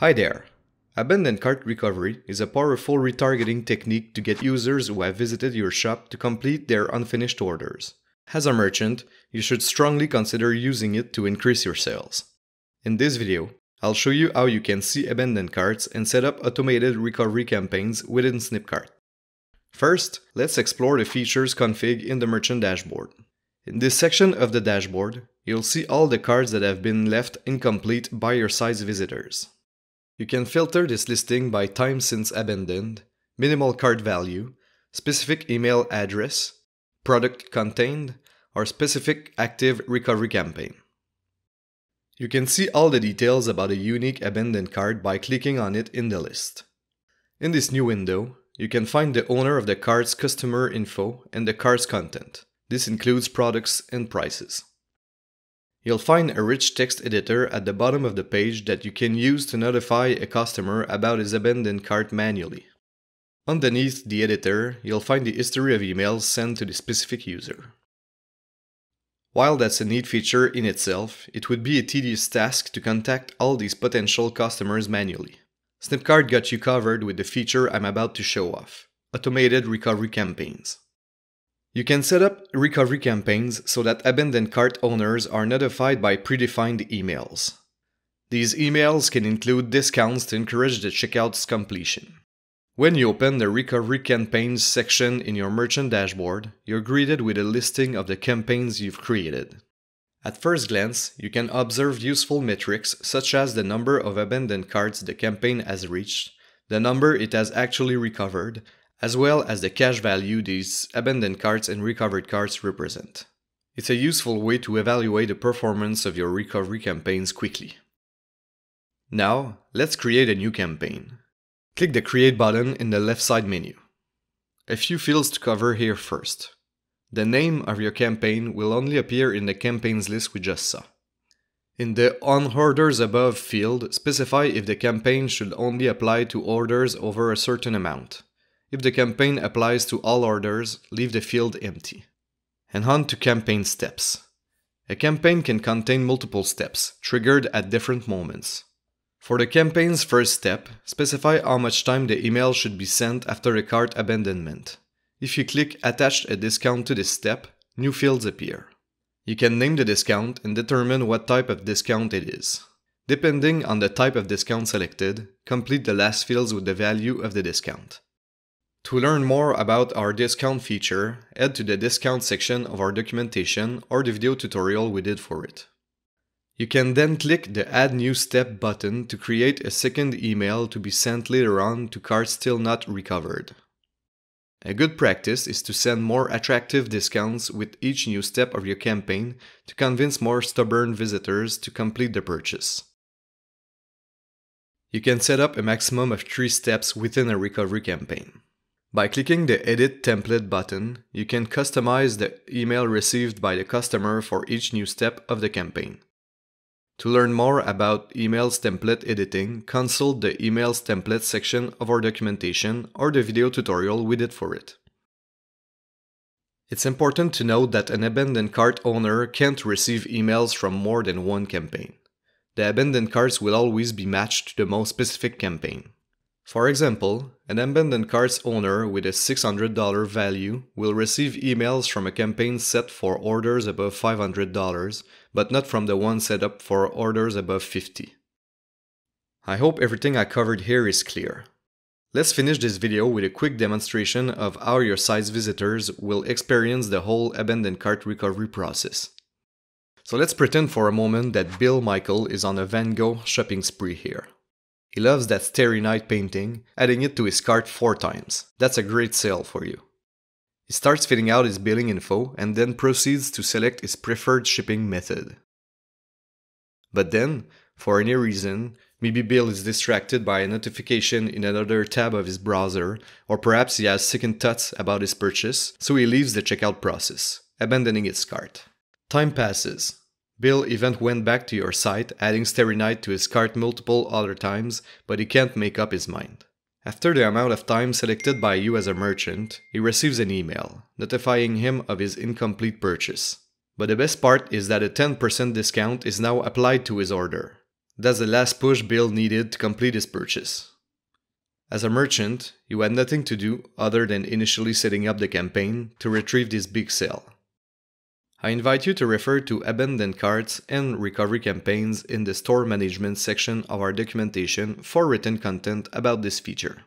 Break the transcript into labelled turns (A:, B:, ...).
A: Hi there. Abandoned cart recovery is a powerful retargeting technique to get users who have visited your shop to complete their unfinished orders. As a merchant, you should strongly consider using it to increase your sales. In this video, I'll show you how you can see abandoned carts and set up automated recovery campaigns within Snipcart. First, let's explore the features config in the merchant dashboard. In this section of the dashboard, you'll see all the carts that have been left incomplete by your site's visitors. You can filter this listing by time since abandoned, minimal cart value, specific email address, product contained, or specific active recovery campaign. You can see all the details about a unique abandoned cart by clicking on it in the list. In this new window, you can find the owner of the cart's customer info and the cart's content. This includes products and prices. You'll find a rich text editor at the bottom of the page that you can use to notify a customer about his abandoned cart manually. Underneath the editor, you'll find the history of emails sent to the specific user. While that's a neat feature in itself, it would be a tedious task to contact all these potential customers manually. Snipcart got you covered with the feature I'm about to show off automated recovery campaigns. You can set up recovery campaigns so that abandoned cart owners are notified by predefined emails. These emails can include discounts to encourage the checkout's completion. When you open the Recovery Campaigns section in your merchant dashboard, you're greeted with a listing of the campaigns you've created. At first glance, you can observe useful metrics such as the number of abandoned carts the campaign has reached, the number it has actually recovered, as well as the cash value these abandoned carts and recovered carts represent. It's a useful way to evaluate the performance of your recovery campaigns quickly. Now, let's create a new campaign. Click the Create button in the left side menu. A few fields to cover here first. The name of your campaign will only appear in the campaigns list we just saw. In the On Orders Above field, specify if the campaign should only apply to orders over a certain amount. If the campaign applies to all orders, leave the field empty. And on to campaign steps. A campaign can contain multiple steps, triggered at different moments. For the campaign's first step, specify how much time the email should be sent after the cart abandonment. If you click Attach a discount to this step, new fields appear. You can name the discount and determine what type of discount it is. Depending on the type of discount selected, complete the last fields with the value of the discount. To learn more about our discount feature, head to the discount section of our documentation or the video tutorial we did for it. You can then click the Add New Step button to create a second email to be sent later on to carts still not recovered. A good practice is to send more attractive discounts with each new step of your campaign to convince more stubborn visitors to complete the purchase. You can set up a maximum of three steps within a recovery campaign. By clicking the Edit Template button, you can customize the email received by the customer for each new step of the campaign. To learn more about emails template editing, consult the emails template section of our documentation or the video tutorial we did for it. It's important to note that an abandoned cart owner can't receive emails from more than one campaign. The abandoned carts will always be matched to the most specific campaign. For example, an abandoned cart's owner with a $600 value will receive emails from a campaign set for orders above $500, but not from the one set up for orders above 50. I hope everything I covered here is clear. Let's finish this video with a quick demonstration of how your site's visitors will experience the whole abandoned cart recovery process. So let's pretend for a moment that Bill Michael is on a Van Gogh shopping spree here. He loves that Starry Night painting, adding it to his cart four times. That's a great sale for you. He starts filling out his billing info and then proceeds to select his preferred shipping method. But then, for any reason, maybe Bill is distracted by a notification in another tab of his browser, or perhaps he has second thoughts about his purchase, so he leaves the checkout process, abandoning his cart. Time passes, Bill even went back to your site, adding Night to his cart multiple other times, but he can't make up his mind. After the amount of time selected by you as a merchant, he receives an email, notifying him of his incomplete purchase. But the best part is that a 10% discount is now applied to his order. That's the last push Bill needed to complete his purchase. As a merchant, you had nothing to do other than initially setting up the campaign to retrieve this big sale. I invite you to refer to abandoned carts and recovery campaigns in the store management section of our documentation for written content about this feature.